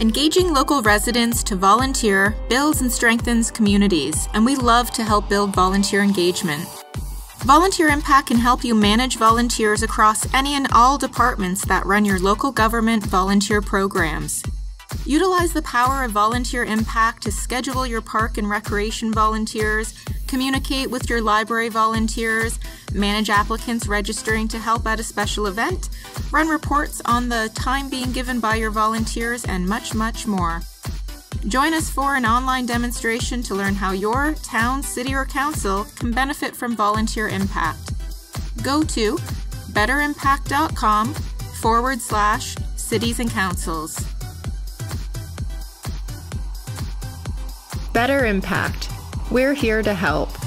Engaging local residents to volunteer builds and strengthens communities, and we love to help build volunteer engagement. Volunteer Impact can help you manage volunteers across any and all departments that run your local government volunteer programs. Utilize the power of Volunteer Impact to schedule your park and recreation volunteers, communicate with your library volunteers, manage applicants registering to help at a special event, run reports on the time being given by your volunteers, and much, much more. Join us for an online demonstration to learn how your town, city, or council can benefit from volunteer impact. Go to betterimpact.com forward slash cities and councils. Better Impact. We're here to help.